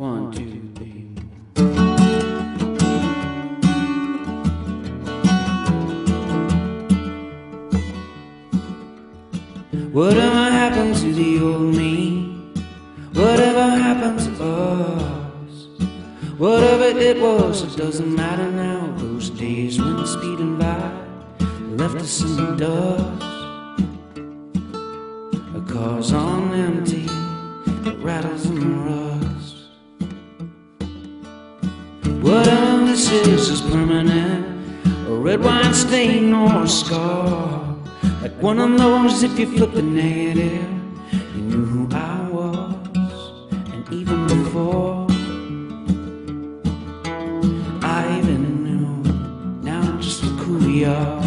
One, two, three. Whatever happened to the old me? Whatever happened to us? Whatever it was, it doesn't matter now. Those days went speeding by, left us in the dust. The car's on empty, it rattles in Is permanent, a red wine stain or a scar. Like one of those, if you flip the negative, you knew who I was, and even before I even knew, now just look who we are.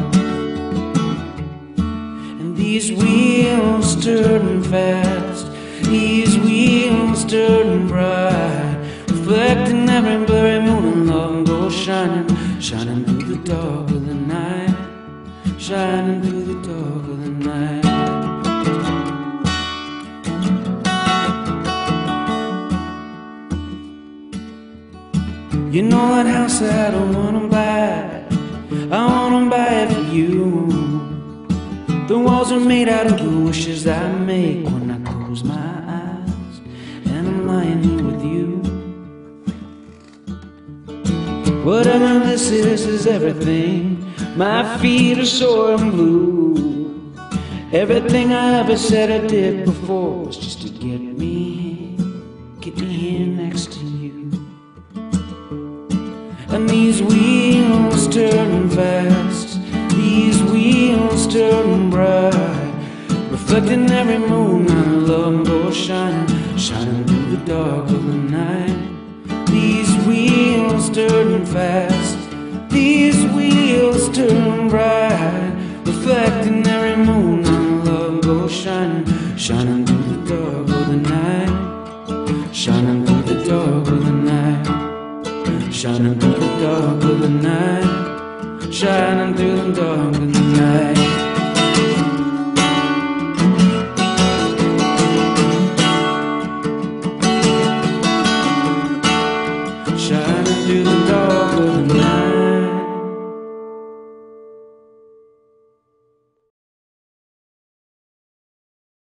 And these wheels turn fast, these wheels turn bright, reflecting every blurry shining, through the dark of the night, shining through the dark of the night. You know that house that I don't wanna buy, I wanna buy it for you. The walls are made out of the wishes I make when I close my eyes and I'm lying here with you. Whatever this is, is everything. My feet are sore and blue. Everything I ever said I did before was just to get me, get me here next to you. And these wheels turn fast, these wheels turn bright, reflecting every moon and love goes shining, shining through the dark of the night. Turn fast, these wheels turn bright, reflecting every moon and love goes shining, shining through the dark of the night, shining through the dark of the night. Shining through the dark of the night, shining through the dark of the night.